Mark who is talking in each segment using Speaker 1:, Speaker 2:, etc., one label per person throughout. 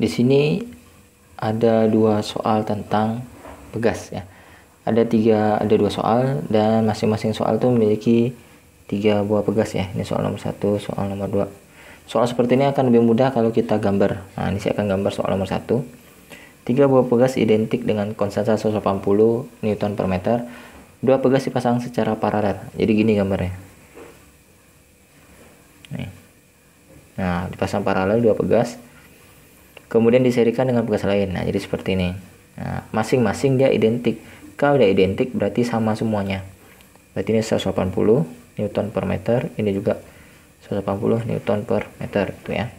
Speaker 1: di sini ada dua soal tentang pegas ya. Ada tiga ada dua soal dan masing-masing soal itu memiliki tiga buah pegas ya. Ini soal nomor satu soal nomor dua. Soal seperti ini akan lebih mudah kalau kita gambar. Nah ini saya akan gambar soal nomor satu. Tiga buah pegas identik dengan konstanta 180 Newton per meter. Dua pegas dipasang secara paralel. Jadi gini gambarnya. Nih. Nah dipasang paralel dua pegas kemudian diserikan dengan pegas lain. Nah jadi seperti ini. Nah masing-masing dia identik. Kalau dia identik berarti sama semuanya. Berarti ini 180 Newton per meter. Ini juga 180 Newton per meter itu ya.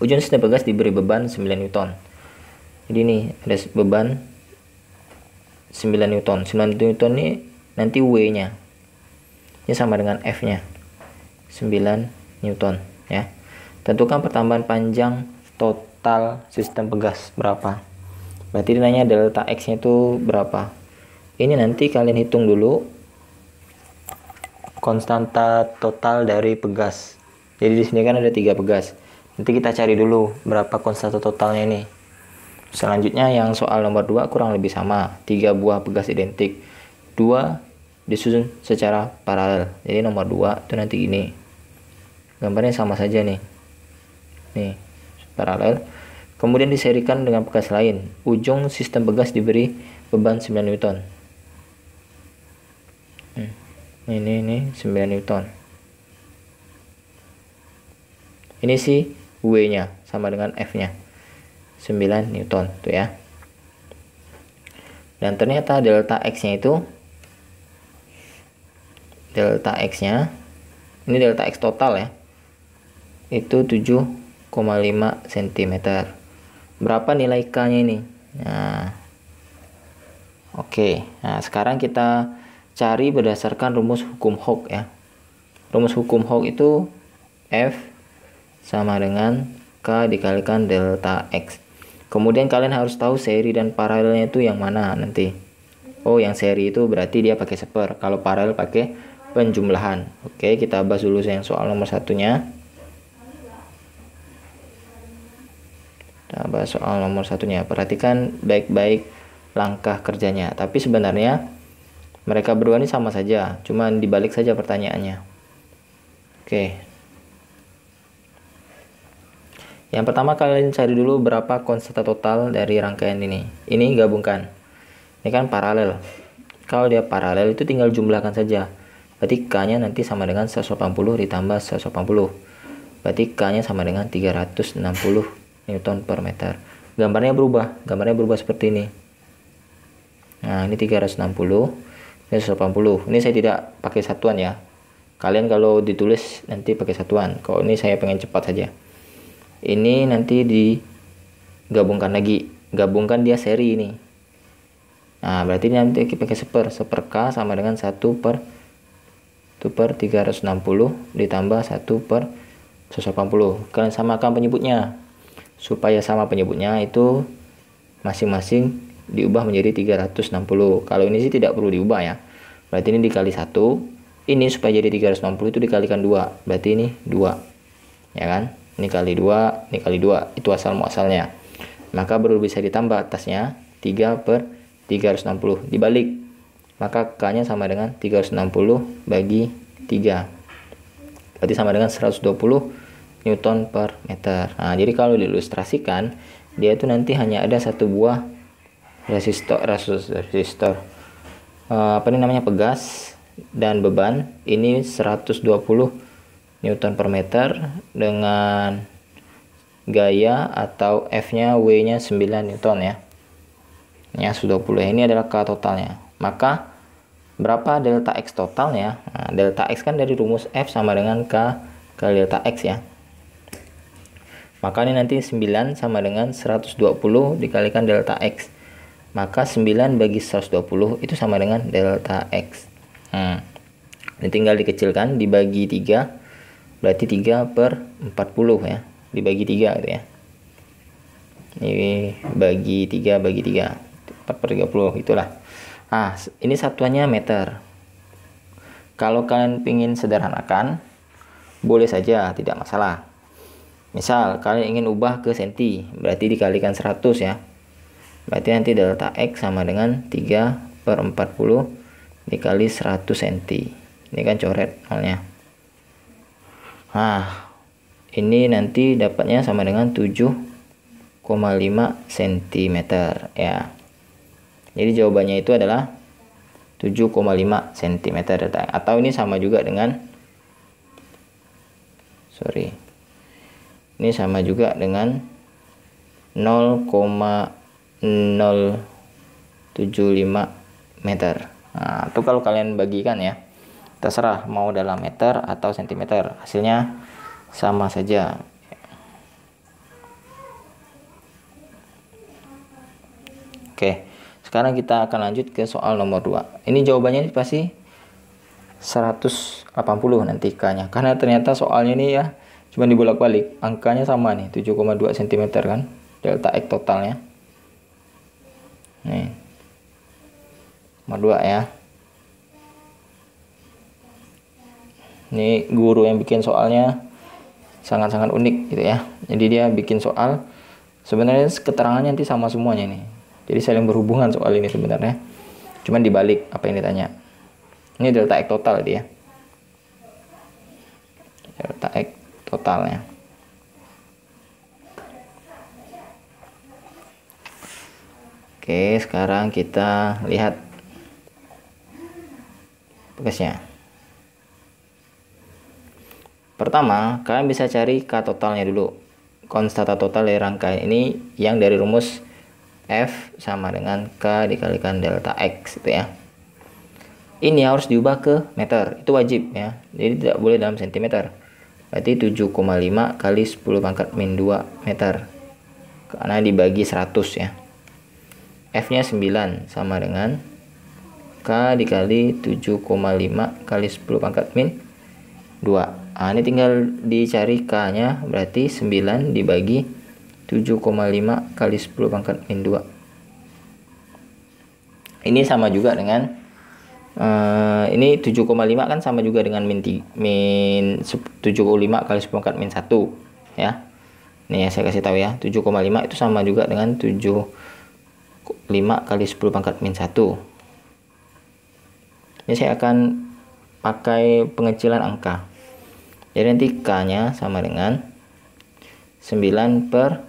Speaker 1: Ujung sistem pegas diberi beban 9 Newton. Jadi ini ada beban 9 Newton. 9 Newton ini nanti W nya ini sama dengan F nya 9 Newton ya. Tentukan pertambahan panjang total sistem pegas berapa? Berarti nanya delta X nya itu berapa? Ini nanti kalian hitung dulu konstanta total dari pegas. Jadi di sini kan ada tiga pegas. Nanti kita cari dulu berapa konstanta totalnya ini. Selanjutnya yang soal nomor 2 kurang lebih sama. Tiga buah pegas identik. Dua disusun secara paralel. Jadi nomor 2 itu nanti ini gambarnya sama saja nih. Nih paralel kemudian diserikan dengan bekas lain. Ujung sistem begas diberi beban 9 Newton. Hmm. ini ini 9 Newton. Ini sih W nya sama dengan F nya 9 Newton tuh ya. Dan ternyata delta X nya itu delta X nya ini delta X total ya itu 7 cm berapa nilai K nya ini? Nah oke. Nah sekarang kita cari berdasarkan rumus hukum Hooke ya. Rumus hukum Hooke itu F sama dengan K dikalikan delta X. Kemudian kalian harus tahu seri dan paralelnya itu yang mana nanti. Oh yang seri itu berarti dia pakai seper. Kalau paralel pakai penjumlahan. Oke kita bahas dulu yang soal nomor satunya Kita bahas soal nomor satunya. Perhatikan baik-baik langkah kerjanya. Tapi sebenarnya mereka berdua ini sama saja, cuma dibalik saja pertanyaannya. Oke. Yang pertama kalian cari dulu berapa konstanta total dari rangkaian ini. Ini gabungkan. Ini kan paralel. Kalau dia paralel itu tinggal jumlahkan saja. Berarti K-nya nanti sama dengan 180 ditambah 180. Berarti K-nya sama dengan 360 Newton per meter. Gambarnya berubah. Gambarnya berubah seperti ini. Nah ini 360 ini 180 ini saya tidak pakai satuan ya. Kalian kalau ditulis nanti pakai satuan. Kalau ini saya pengen cepat saja. Ini nanti digabungkan lagi. Gabungkan dia seri ini. Nah berarti ini nanti pakai seper. Seper K sama dengan 1 per 1 per 360 ditambah 1 per 180 kalian samakan penyebutnya supaya sama penyebutnya itu masing-masing diubah menjadi 360 kalau ini sih tidak perlu diubah ya. Berarti ini dikali satu ini supaya jadi 360 itu dikalikan dua. Berarti ini dua ya kan? Ini kali dua ini kali dua. Itu asal muasalnya. Maka baru bisa ditambah atasnya 3 per 360 dibalik maka K nya sama dengan 360 bagi 3 berarti sama dengan 120 Newton per meter. Nah, jadi kalau diilustrasikan, dia itu nanti hanya ada satu buah resistor, resistor, uh, apa ini namanya pegas dan beban. Ini 120 Newton per meter dengan gaya atau F-nya W-nya 9 Newton ya. Ya, 120. Ini adalah K totalnya. Maka berapa delta X totalnya? Nah, delta X kan dari rumus F sama dengan K kali delta X ya. Maka ini nanti 9 sama dengan 120 dikalikan delta X. Maka 9 bagi 120 itu sama dengan delta X. Hmm. Ini tinggal dikecilkan, dibagi 3. Berarti 3 per 40 ya. Dibagi 3 gitu ya. Ini bagi 3 bagi 3. 4 per 30 itulah. Nah, ini satuannya meter. Kalau kalian ingin sederhanakan, boleh saja, tidak masalah misal kalian ingin ubah ke senti berarti dikalikan 100 ya. Berarti nanti delta X sama dengan 3 per 40 dikali 100 cm ini kan coret nolnya nah ini nanti dapatnya sama dengan 7,5 cm ya. Jadi jawabannya itu adalah 7,5 cm atau ini sama juga dengan sorry ini sama juga dengan 0,075 meter. Nah itu kalau kalian bagikan ya terserah mau dalam meter atau sentimeter hasilnya sama saja. Oke sekarang kita akan lanjut ke soal nomor 2 ini jawabannya pasti 180 nanti K-nya. Karena ternyata soalnya ini ya cuma dibolak-balik angkanya sama nih 7,2 cm kan delta X totalnya. Nih. Nomor 2 ya. Ini guru yang bikin soalnya sangat-sangat unik gitu ya. Jadi dia bikin soal sebenarnya keterangannya nanti sama semuanya nih. Jadi saling berhubungan soal ini sebenarnya. Cuman dibalik apa yang ditanya. Ini delta X total dia. Delta X totalnya Oke, sekarang kita lihat tugasnya. Pertama, kalian bisa cari K totalnya dulu. Konstanta total dari rangkaian ini yang dari rumus F sama dengan K dikalikan delta X itu ya. Ini harus diubah ke meter, itu wajib ya. Jadi tidak boleh dalam sentimeter. Berarti 7,5 kali 10 pangkat min 2 meter. Karena dibagi 100 ya. F-nya 9 sama dengan K dikali 7,5 kali 10 pangkat min 2 Nah, ini tinggal dicari K-nya berarti 9 dibagi 7,5 kali 10 pangkat min 2. Ini sama juga dengan uh, ini 7,5 kan sama juga dengan min, min 75 kali 10 pangkat min 1 ya. Ini ya saya kasih tahu ya, 7,5 itu sama juga dengan 75 kali 10 pangkat min 1. Ini saya akan pakai pengecilan angka jadi nanti K-nya sama dengan 9 per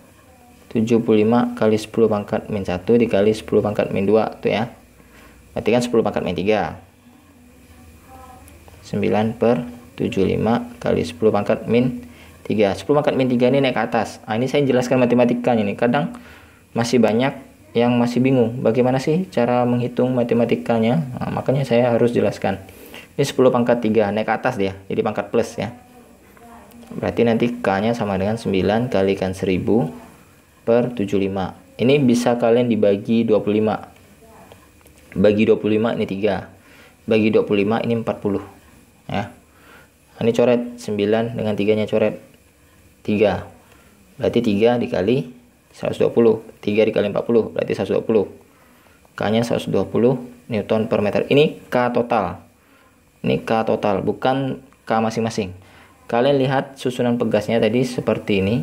Speaker 1: 75 kali 10 pangkat min 1 dikali 10 pangkat min 2 tuh ya. Berarti kan 10 pangkat min 3. 9 per 75 kali 10 pangkat min 3. 10 pangkat min 3 ini naik ke atas. Nah, ini saya jelaskan matematikanya nih. Kadang masih banyak yang masih bingung bagaimana sih cara menghitung matematikanya. Nah, makanya saya harus jelaskan. Ini 10 pangkat 3 naik ke atas dia. Jadi pangkat plus ya berarti nanti K-nya sama dengan 9 kalikan 1000 per 75 ini bisa kalian dibagi 25 bagi 25 ini 3 bagi 25 ini 40 ya. Ini coret 9 dengan 3 nya coret 3 berarti 3 dikali 120 3 dikali 40 berarti 120 K nya 120 Newton per meter. Ini K total. Ini K total bukan K masing-masing. Kalian lihat susunan pegasnya tadi seperti ini.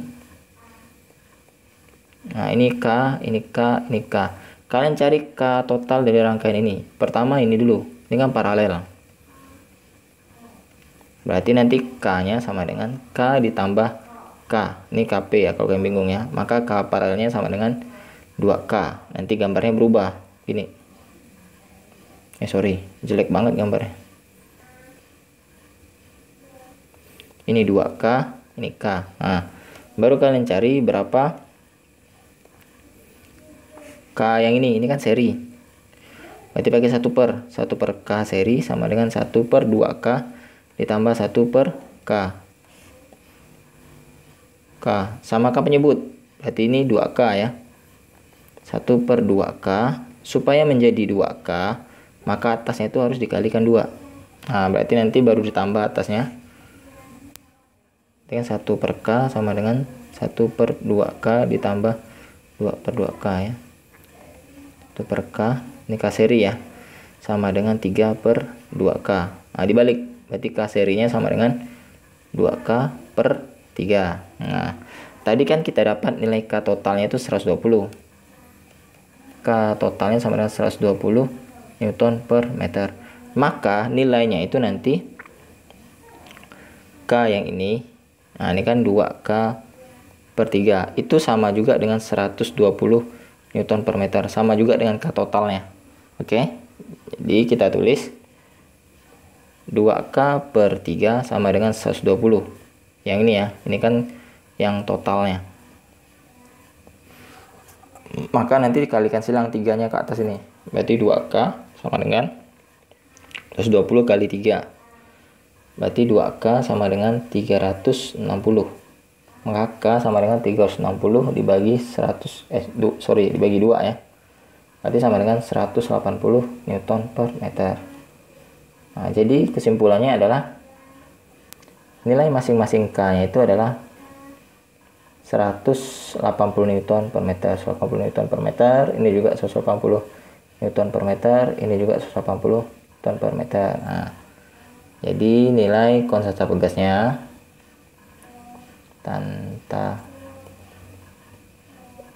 Speaker 1: Nah ini K ini K ini K kalian cari K total dari rangkaian ini. Pertama ini dulu. Ini kan paralel. Berarti nanti K nya sama dengan K ditambah K ini KP ya kalau kalian bingung ya maka K paralelnya sama dengan 2K nanti gambarnya berubah. Ini. Eh sorry. Jelek banget gambarnya. Ini 2K ini K nah baru kalian cari berapa K yang ini. Ini kan seri. Berarti pakai 1 per. 1 per K seri sama dengan 1 per 2K ditambah 1 per K. K. Sama K penyebut. Berarti ini 2K ya. 1 per 2K supaya menjadi 2K maka atasnya itu harus dikalikan 2 nah berarti nanti baru ditambah atasnya. Dengan 1 per K sama dengan 1 per 2K ditambah 2 per 2K ya 1 per K ini K seri ya sama dengan 3 per 2K nah dibalik berarti K serinya sama dengan 2K per 3 Nah, tadi kan kita dapat nilai K totalnya itu 120. K totalnya sama dengan 120 Newton per meter. Maka nilainya itu nanti K yang ini, nah ini kan 2K per 3. Itu sama juga dengan 120 Newton per meter. Sama juga dengan K totalnya. Oke, jadi kita tulis 2K per 3 sama dengan 120 yang ini ya ini kan yang totalnya maka nanti dikalikan silang tiganya ke atas ini berarti 2K sama dengan 120 kali 3 berarti 2K sama dengan 360 maka K sama dengan 360 dibagi 100 eh du, sorry dibagi 2 ya berarti sama dengan 180 Newton per meter Nah, jadi kesimpulannya adalah nilai masing-masing K-nya itu adalah 180 Newton per meter, 180 Newton per meter, ini juga 180 Newton per meter, ini juga 180 Newton per meter. Nah, jadi nilai konsentrasi gasnya tanta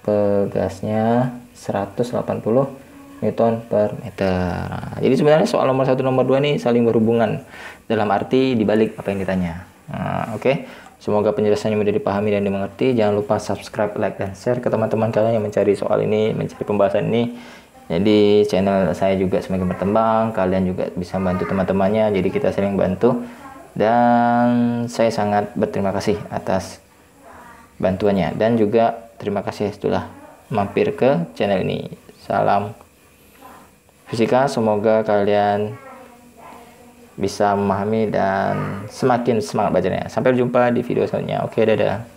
Speaker 1: pegasnya 180 Newton per meter. Nah, jadi sebenarnya soal nomor satu nomor dua ini saling berhubungan dalam arti dibalik apa yang ditanya. Nah, Oke, okay. semoga penjelasannya mudah dipahami dan dimengerti. Jangan lupa subscribe, like, dan share ke teman-teman kalian yang mencari soal ini, mencari pembahasan ini. Jadi channel saya juga semakin berkembang, kalian juga bisa bantu teman-temannya. Jadi kita saling bantu dan saya sangat berterima kasih atas bantuannya. Dan juga terima kasih setelah mampir ke channel ini. Salam fisika semoga kalian bisa memahami dan semakin semangat bacanya sampai jumpa di video selanjutnya. Oke dadah